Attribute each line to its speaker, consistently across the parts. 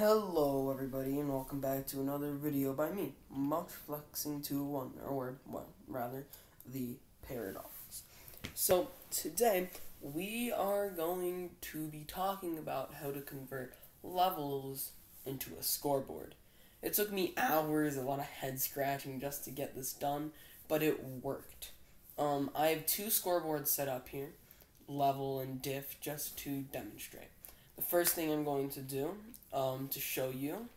Speaker 1: Hello everybody and welcome back to another video by me, MouchFlexing201, or well, rather, the Paradox. So, today, we are going to be talking about how to convert levels into a scoreboard. It took me hours, a lot of head scratching just to get this done, but it worked. Um, I have two scoreboards set up here, level and diff, just to demonstrate. The first thing I'm going to do um, to show you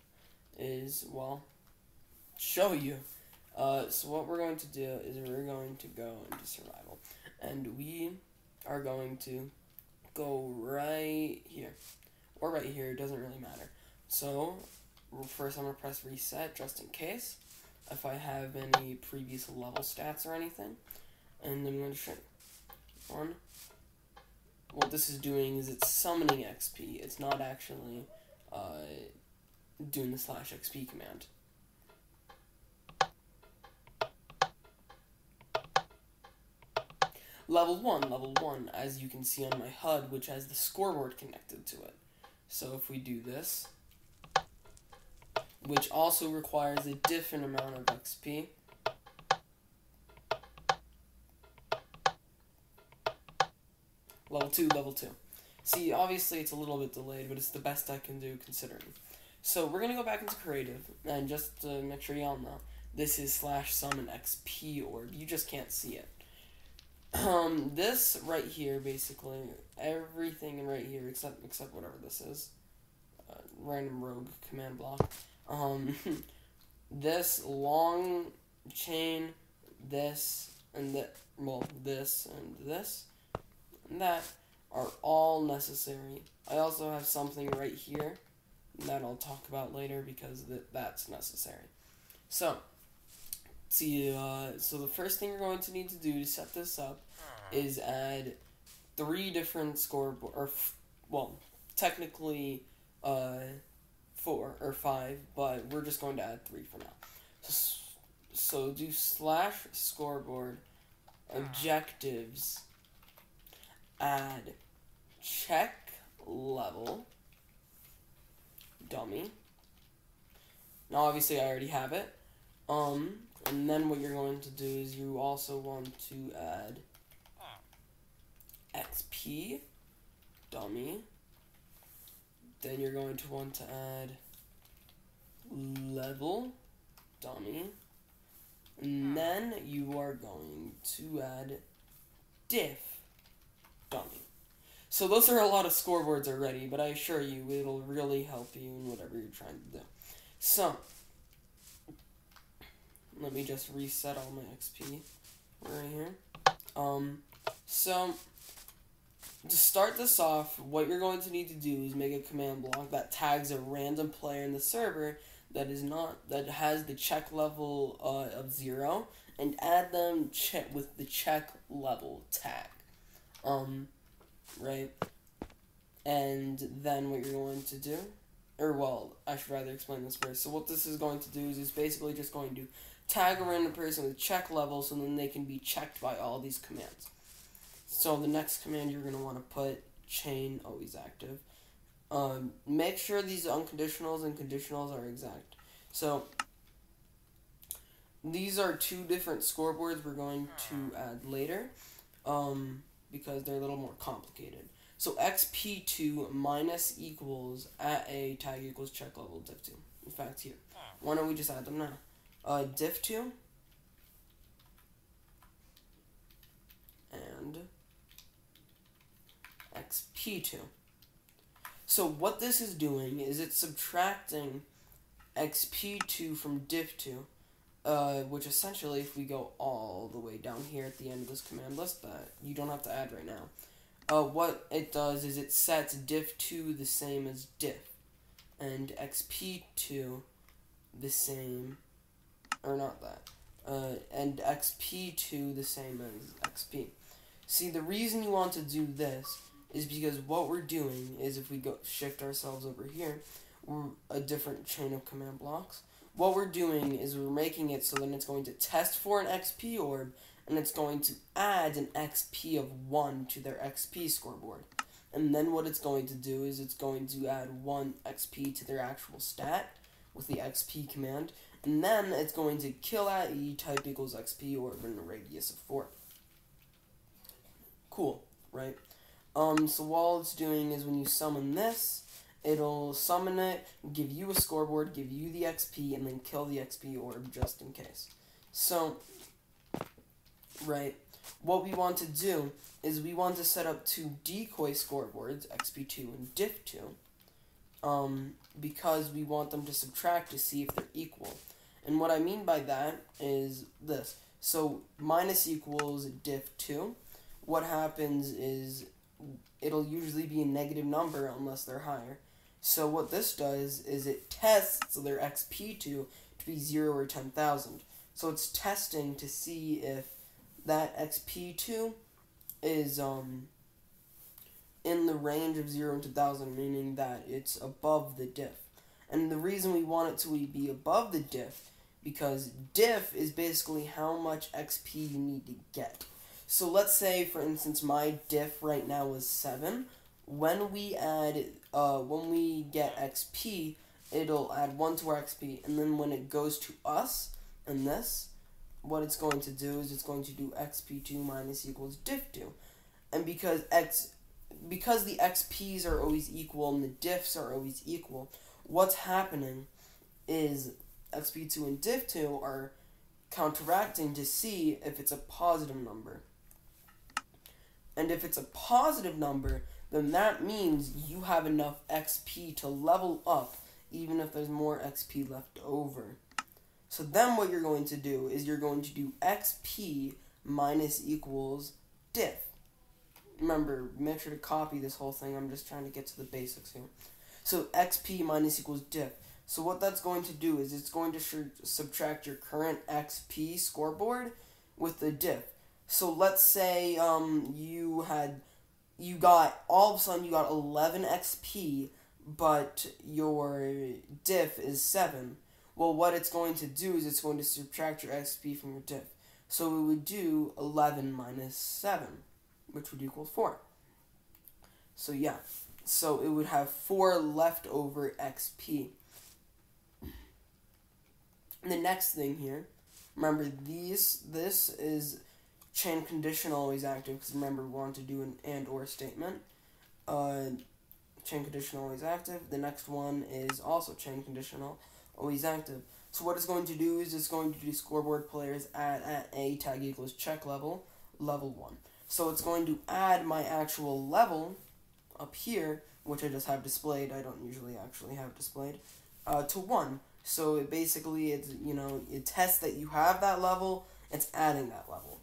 Speaker 1: is, well, show you. Uh, so what we're going to do is we're going to go into survival. And we are going to go right here. Or right here, it doesn't really matter. So, first I'm going to press reset just in case. If I have any previous level stats or anything. And I'm going to show one. What this is doing is it's summoning XP. It's not actually uh, doing the slash XP command. Level 1, level 1, as you can see on my HUD, which has the scoreboard connected to it. So if we do this, which also requires a different amount of XP, level 2, level 2. See, obviously it's a little bit delayed, but it's the best I can do considering. So we're gonna go back into creative, and just to make sure y'all know, this is slash summon XP orb. You just can't see it. Um, this right here, basically, everything right here, except except whatever this is, uh, random rogue command block. Um, this long chain, this and that, well, this and this, that are all necessary. I also have something right here that I'll talk about later because th- that's necessary. So, see, uh, so the first thing you're going to need to do to set this up is add three different scoreboard, or f- well, technically, uh, four or five, but we're just going to add three for now. So, so do slash scoreboard objectives add check level dummy. Now obviously I already have it. Um and then what you're going to do is you also want to add XP dummy. Then you're going to want to add level dummy. And then you are going to add diff. So those are a lot of scoreboards already, but I assure you it'll really help you in whatever you're trying to do. So, let me just reset all my XP right here. Um, so, to start this off, what you're going to need to do is make a command block that tags a random player in the server that is not that has the check level uh, of zero and add them check with the check level tag. Um, right? And then what you're going to do, or well, I should rather explain this first. So what this is going to do is it's basically just going to tag a random person with check level so then they can be checked by all these commands. So the next command you're going to want to put chain always active. Um, make sure these unconditionals and conditionals are exact. So these are two different scoreboards we're going to add later. Um, because they're a little more complicated. So xp2 minus equals at a tag equals check level diff2. In fact, here. Why don't we just add them now? Uh, diff2 and xp2. So what this is doing is it's subtracting xp2 from diff2 uh, which essentially, if we go all the way down here at the end of this command list that you don't have to add right now, uh, what it does is it sets diff2 the same as diff, and xp2 the same, or not that, uh, and xp2 the same as xp. See, the reason you want to do this is because what we're doing is if we go shift ourselves over here, we're a different chain of command blocks what we're doing is we're making it so then it's going to test for an XP orb and it's going to add an XP of 1 to their XP scoreboard. and then what it's going to do is it's going to add 1 XP to their actual stat with the XP command, and then it's going to kill at E type equals XP orb in a radius of 4. Cool, right? Um, so all it's doing is when you summon this, it'll summon it, give you a scoreboard, give you the XP, and then kill the XP orb just in case. So, right, what we want to do is we want to set up two decoy scoreboards, XP2 and diff2, um, because we want them to subtract to see if they're equal. And what I mean by that is this. So minus equals diff2. What happens is it'll usually be a negative number unless they're higher. So what this does is it tests their XP2 to be 0 or 10,000. So it's testing to see if that XP2 is um in the range of 0 to 1000, meaning that it's above the diff. And the reason we want it to be above the diff, because diff is basically how much XP you need to get. So let's say, for instance, my diff right now is 7. When we add, uh, when we get XP, it'll add 1 to our XP. And then when it goes to us, and this, what it's going to do is it's going to do XP2 minus equals diff2. And because X because the XPs are always equal and the diffs are always equal, what's happening is XP2 and diff2 are counteracting to see if it's a positive number. And if it's a positive number, then that means you have enough XP to level up even if there's more XP left over. So then what you're going to do is you're going to do XP minus equals diff remember, make sure to copy this whole thing. I'm just trying to get to the basics here. So xp minus equals diff. So what that's going to do is it's going to subtract your current xp scoreboard with the diff. So let's say um, you had you got all of a sudden you got 11 xp but your diff is 7 well what it's going to do is it's going to subtract your xp from your diff so it would do 11 minus 7 which would equal 4. So yeah, so it would have 4 leftover XP. The next thing here, remember these, this is chain condition always active, because remember we want to do an and or statement. Uh, chain condition always active. The next one is also chain conditional always active. So what it's going to do is it's going to do scoreboard players at, at a tag equals check level, level 1. So it's going to add my actual level up here, which I just have displayed. I don't usually actually have displayed, uh, to 1. So it basically, it's, you know, it tests that you have that level, it's adding that level.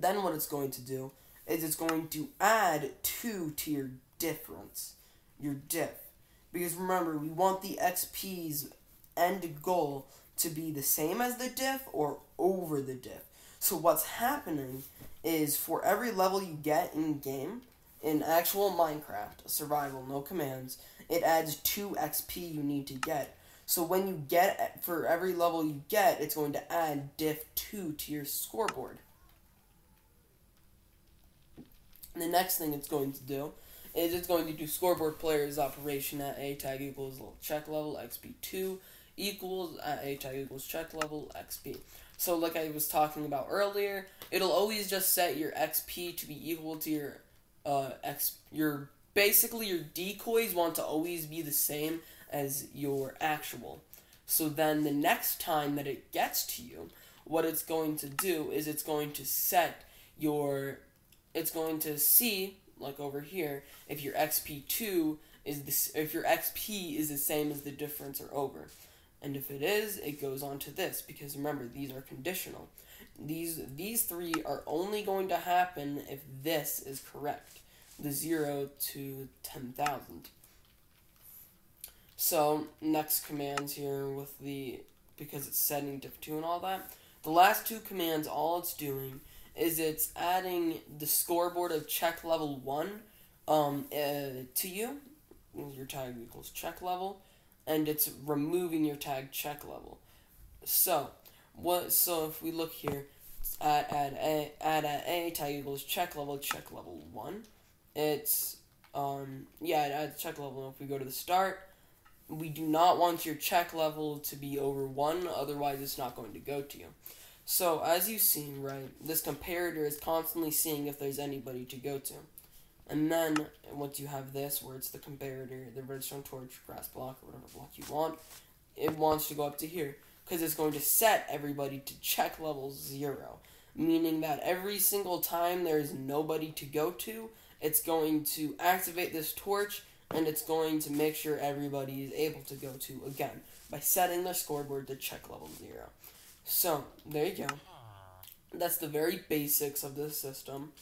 Speaker 1: Then what it's going to do is it's going to add 2 to your difference, your diff. Because remember, we want the XP's end goal to be the same as the diff or over the diff. So what's happening is for every level you get in game, in actual Minecraft survival, no commands, it adds 2 XP you need to get. So when you get, for every level you get, it's going to add diff 2 to your scoreboard. And the next thing it's going to do is it's going to do scoreboard players operation at a tag equals check level XP2 equals at a tag equals check level XP. So like I was talking about earlier, it'll always just set your XP to be equal to your uh X your basically your decoys want to always be the same as your actual. So then the next time that it gets to you, what it's going to do is it's going to set your it's going to see like over here if your XP2 is this if your XP is the same as the difference or over. And if it is, it goes on to this because remember these are conditional. These these three are only going to happen if this is correct. The 0 to 10,000. So, next commands here with the because it's setting diff2 and all that. The last two commands all it's doing is it's adding the scoreboard of check level 1 um, uh, to you. Your tag equals check level and it's removing your tag check level. So, what? So if we look here, add add a add at a tag equals check level check level one. it's um yeah at check level. If we go to the start, we do not want your check level to be over one, otherwise it's not going to go to you. So as you see, right, this comparator is constantly seeing if there's anybody to go to. And then once you have this, where it's the comparator, the redstone torch, grass block, or whatever block you want, it wants to go up to here because it's going to set everybody to check level zero, meaning that every single time there's nobody to go to, it's going to activate this torch and it's going to make sure everybody is able to go to again by setting their scoreboard to check level zero. So there you go. That's the very basics of this system.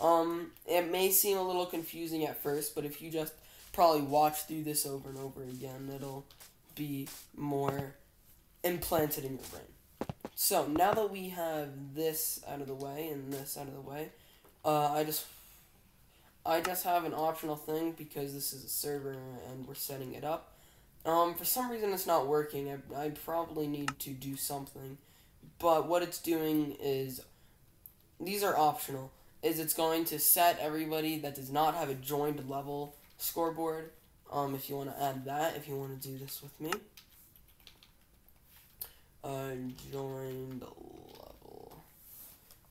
Speaker 1: Um, it may seem a little confusing at first, but if you just probably watch through this over and over again, it'll be more implanted in your brain. So now that we have this out of the way and this out of the way, uh, I just I just have an optional thing because this is a server and we're setting it up. Um, for some reason it's not working. I, I probably need to do something, but what it's doing is these are optional. Is it's going to set everybody that does not have a joined level scoreboard. Um, if you want to add that, if you want to do this with me uh, joined level,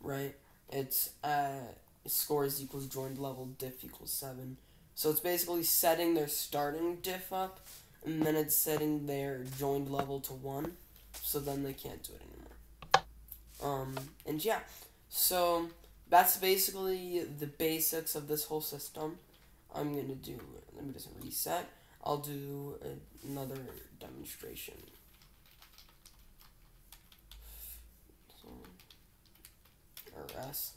Speaker 1: right? It's at scores equals joined level diff equals 7. So it's basically setting their starting diff up, and then it's setting their joined level to 1, so then they can't do it anymore. Um, and yeah, so that's basically the basics of this whole system. I'm gonna do, let me just reset. I'll do another demonstration. or S.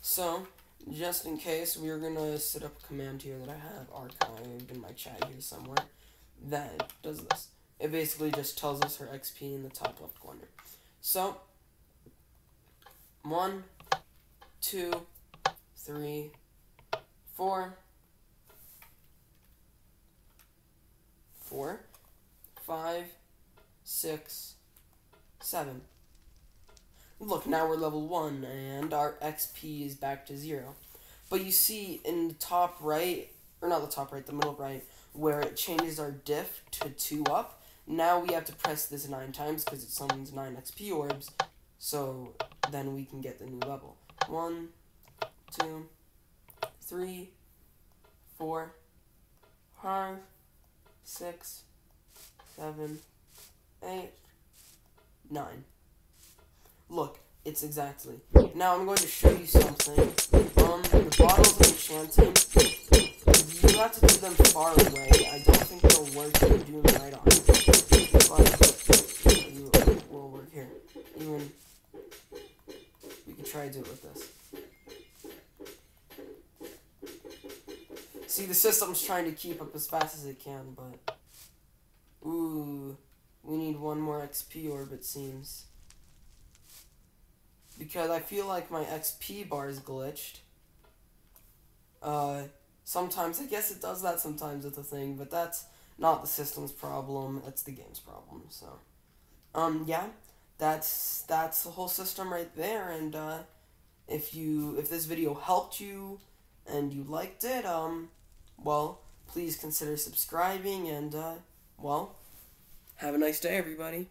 Speaker 1: So, just in case, we're gonna set up a command here that I have archived in my chat here somewhere that does this. It basically just tells us her XP in the top left corner. So, one, two, three, four, four, five, six, seven. Look, now we're level 1, and our XP is back to 0. But you see, in the top right, or not the top right, the middle right, where it changes our diff to 2 up, now we have to press this 9 times because it summons 9 XP orbs, so then we can get the new level. One, two, three, four, five, six, seven, eight, nine. Look, it's exactly. Now I'm going to show you something. Um, the bottles of enchanting, you have to do them far away. I don't think they'll work if you do them right on. But you will work here. Even we can try to do it with this. See, the system's trying to keep up as fast as it can, but... Ooh, we need one more XP orb, it seems because I feel like my XP bar is glitched. Uh, sometimes, I guess it does that sometimes it's a thing, but that's not the system's problem, that's the game's problem, so. Um, yeah, that's, that's the whole system right there, and, uh, if you, if this video helped you, and you liked it, um, well, please consider subscribing, and, uh, well, have a nice day, everybody.